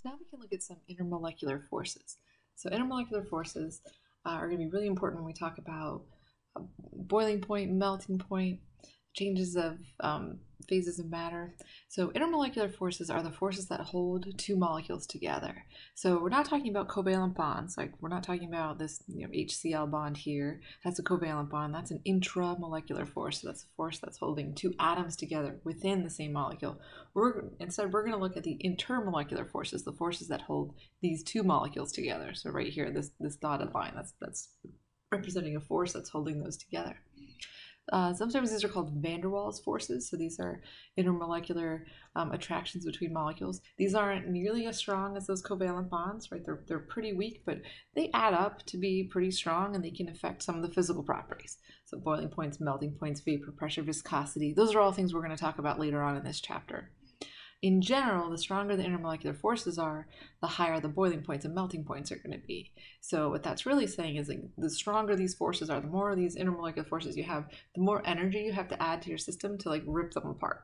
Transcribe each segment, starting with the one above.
So now we can look at some intermolecular forces. So intermolecular forces uh, are going to be really important when we talk about uh, boiling point, melting point, changes of um, phases of matter. So intermolecular forces are the forces that hold two molecules together. So we're not talking about covalent bonds, like we're not talking about this you know, HCl bond here. That's a covalent bond. That's an intramolecular force. So that's a force that's holding two atoms together within the same molecule. We're instead we're going to look at the intermolecular forces, the forces that hold these two molecules together. So right here, this this dotted line, that's that's representing a force that's holding those together. Uh, sometimes these are called van der Waals forces. So these are intermolecular um, attractions between molecules. These aren't nearly as strong as those covalent bonds, right? They're, they're pretty weak, but they add up to be pretty strong and they can affect some of the physical properties. So boiling points, melting points, vapor pressure, viscosity. Those are all things we're going to talk about later on in this chapter in general, the stronger the intermolecular forces are, the higher the boiling points and melting points are going to be. So what that's really saying is the stronger these forces are, the more of these intermolecular forces you have, the more energy you have to add to your system to like rip them apart.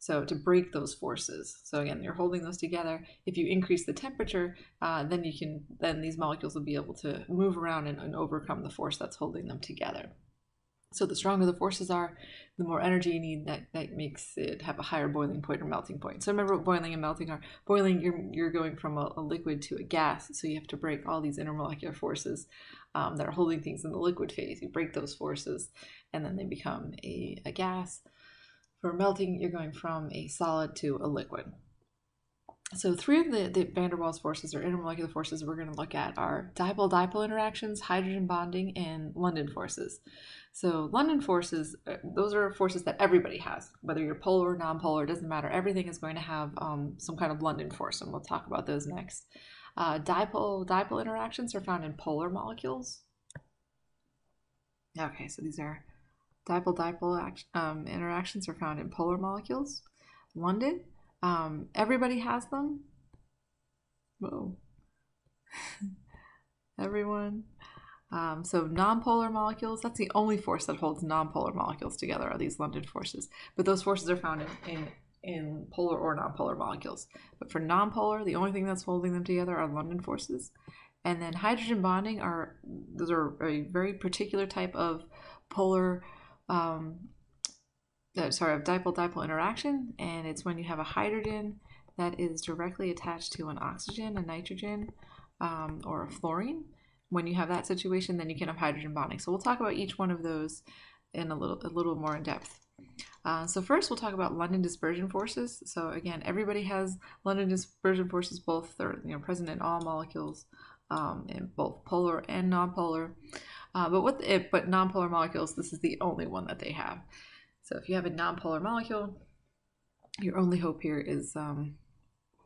So to break those forces. So again, you're holding those together. If you increase the temperature, uh, then you can then these molecules will be able to move around and, and overcome the force that's holding them together. So the stronger the forces are, the more energy you need. That that makes it have a higher boiling point or melting point. So remember what boiling and melting are. Boiling, you're you're going from a, a liquid to a gas, so you have to break all these intermolecular forces um, that are holding things in the liquid phase. You break those forces, and then they become a, a gas. For melting, you're going from a solid to a liquid. So three of the, the van der Waals forces or intermolecular forces we're going to look at are dipole-dipole interactions, hydrogen bonding, and London forces. So London forces, uh, those are forces that everybody has, whether you're polar or non-polar, doesn't matter. Everything is going to have um, some kind of London force, and we'll talk about those next. Uh, dipole dipole interactions are found in polar molecules. Okay, so these are dipole dipole um, interactions are found in polar molecules. London, um, everybody has them. Whoa. Everyone. Um, so nonpolar molecules, that's the only force that holds nonpolar molecules together are these London forces. But those forces are found in, in, in polar or nonpolar molecules. But for nonpolar, the only thing that's holding them together are London forces. And then hydrogen bonding are, those are a very particular type of polar, um, sorry, of dipole-dipole interaction. And it's when you have a hydrogen that is directly attached to an oxygen, a nitrogen, um, or a fluorine when you have that situation, then you can have hydrogen bonding. So we'll talk about each one of those in a little a little more in depth. Uh, so first we'll talk about London dispersion forces. So again, everybody has London dispersion forces, both they're you know present in all molecules, um, in both polar and nonpolar. Uh, but what it, but nonpolar molecules, this is the only one that they have. So if you have a nonpolar molecule, your only hope here is um,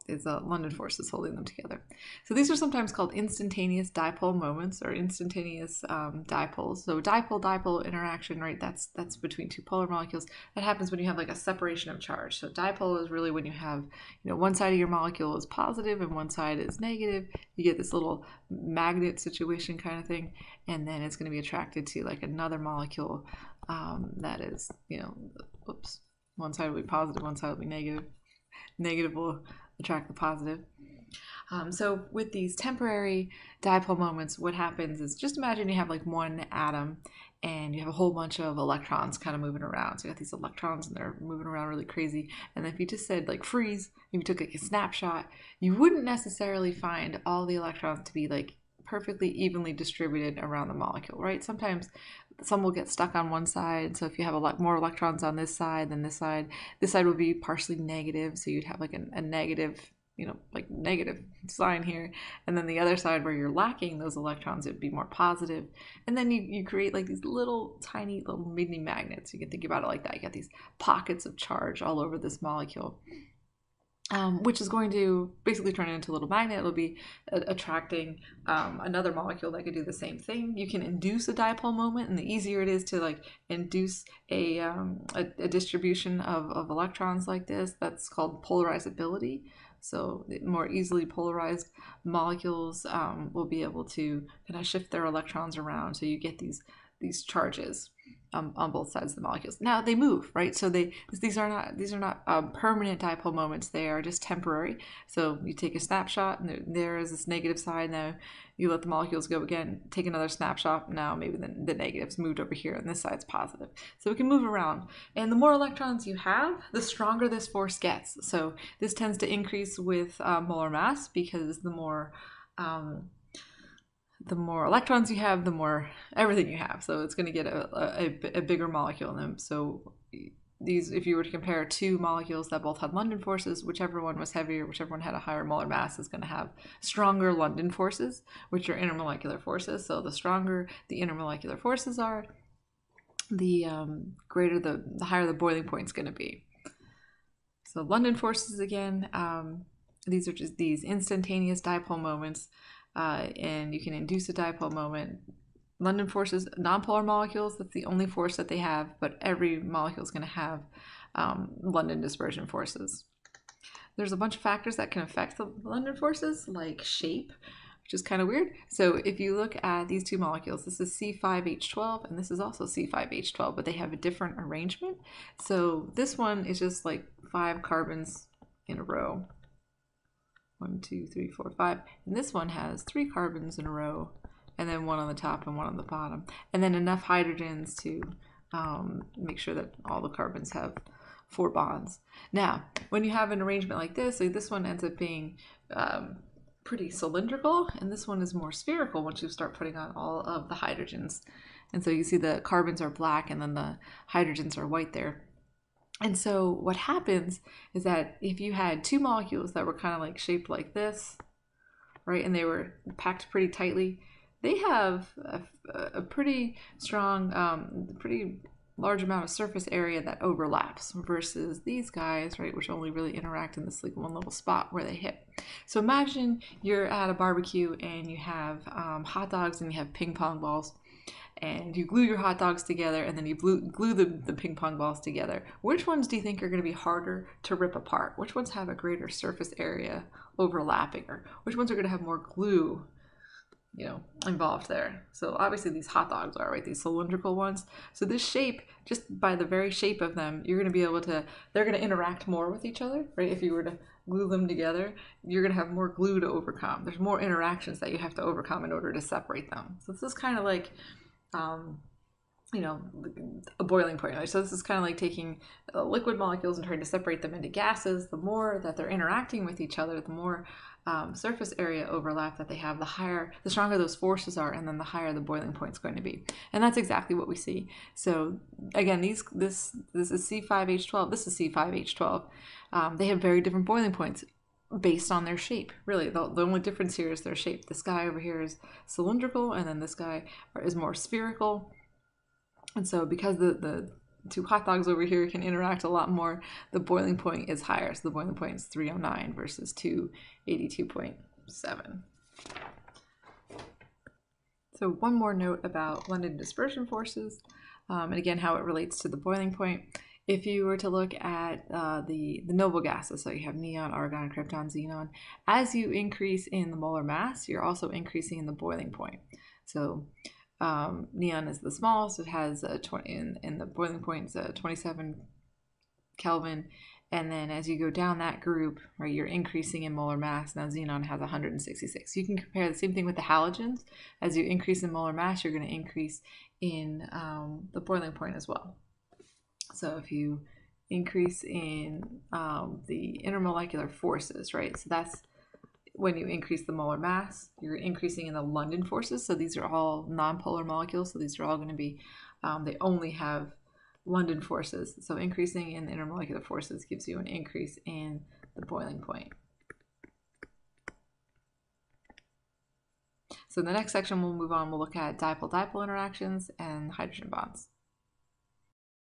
is uh, London forces holding them together. So these are sometimes called instantaneous dipole moments or instantaneous um, dipoles. So dipole-dipole interaction, right? That's that's between two polar molecules. That happens when you have like a separation of charge. So dipole is really when you have, you know, one side of your molecule is positive and one side is negative. You get this little magnet situation kind of thing, and then it's going to be attracted to like another molecule um, that is, you know, whoops, one side will be positive, one side will be negative. Negative will attract the positive. Um, so with these temporary dipole moments, what happens is just imagine you have like one atom and you have a whole bunch of electrons kind of moving around. So you got these electrons and they're moving around really crazy. And if you just said like freeze, if you took like a snapshot, you wouldn't necessarily find all the electrons to be like perfectly evenly distributed around the molecule, right? Sometimes some will get stuck on one side. So if you have a lot more electrons on this side than this side, this side will be partially negative. So you'd have like a, a negative, you know, like negative sign here. And then the other side where you're lacking those electrons, it'd be more positive. And then you, you create like these little tiny little mini magnets. You can think about it like that. You got these pockets of charge all over this molecule um, which is going to basically turn it into a little magnet. It'll be attracting um, another molecule that could do the same thing. You can induce a dipole moment, and the easier it is to like induce a, um, a, a, distribution of, of electrons like this, that's called polarizability. So more easily polarized molecules um, will be able to kind of shift their electrons around, so you get these these charges. Um, on both sides of the molecules. Now they move, right? So they these are not these are not um, permanent dipole moments. They are just temporary. So you take a snapshot, and there, there is this negative side. Now you let the molecules go again. Take another snapshot. Now maybe the, the negatives moved over here, and this side's positive. So it can move around. And the more electrons you have, the stronger this force gets. So this tends to increase with uh, molar mass because the more um, the more electrons you have, the more everything you have. So it's going to get a, a, a bigger molecule in them. So these, if you were to compare two molecules that both had London forces, whichever one was heavier, whichever one had a higher molar mass, is going to have stronger London forces, which are intermolecular forces. So the stronger the intermolecular forces are, the um, greater the, the higher the boiling point is going to be. So London forces again, um, these are just these instantaneous dipole moments uh, and you can induce a dipole moment. London forces nonpolar molecules, that's the only force that they have, but every molecule is going to have um, London dispersion forces. There's a bunch of factors that can affect the London forces, like shape, which is kind of weird. So if you look at these two molecules, this is C5H12 and this is also C5H12, but they have a different arrangement. So this one is just like five carbons in a row one, two, three, four, five. And this one has three carbons in a row, and then one on the top and one on the bottom. And then enough hydrogens to um, make sure that all the carbons have four bonds. Now, when you have an arrangement like this, like this one ends up being um, pretty cylindrical, and this one is more spherical once you start putting on all of the hydrogens. And so you see the carbons are black and then the hydrogens are white there. And so what happens is that if you had two molecules that were kind of like shaped like this, right, and they were packed pretty tightly, they have a, a pretty strong, um, pretty large amount of surface area that overlaps versus these guys, right, which only really interact in this like one little spot where they hit. So imagine you're at a barbecue and you have um, hot dogs and you have ping pong balls and you glue your hot dogs together and then you glue, glue the, the ping pong balls together. Which ones do you think are going to be harder to rip apart? Which ones have a greater surface area overlapping? Or which ones are going to have more glue you know involved there. So obviously these hot dogs are right these cylindrical ones. So this shape just by the very shape of them you're going to be able to they're going to interact more with each other right? If you were to glue them together you're going to have more glue to overcome. There's more interactions that you have to overcome in order to separate them. So this is kind of like um, you know, a boiling point. So this is kind of like taking uh, liquid molecules and trying to separate them into gases. The more that they're interacting with each other, the more um, surface area overlap that they have, the higher, the stronger those forces are, and then the higher the boiling point is going to be. And that's exactly what we see. So again, these this this is C5H12. This is C5H12. Um, they have very different boiling points based on their shape. Really, the, the only difference here is their shape. This guy over here is cylindrical, and then this guy is more spherical. And so, because the, the two hot dogs over here can interact a lot more, the boiling point is higher. So, the boiling point is 309 versus 282.7. So, one more note about London dispersion forces, um, and again, how it relates to the boiling point if you were to look at uh, the, the noble gases, so you have neon, argon, krypton, xenon, as you increase in the molar mass, you're also increasing in the boiling point. So um, neon is the smallest, it has a 20, in, in the boiling point is a 27 Kelvin. And then as you go down that group, right, you're increasing in molar mass. Now xenon has 166. You can compare the same thing with the halogens. As you increase in molar mass, you're going to increase in um, the boiling point as well. So if you increase in um, the intermolecular forces, right? So that's when you increase the molar mass, you're increasing in the London forces. So these are all nonpolar molecules. So these are all going to be, um, they only have London forces. So increasing in the intermolecular forces gives you an increase in the boiling point. So in the next section, we'll move on. We'll look at dipole-dipole interactions and hydrogen bonds.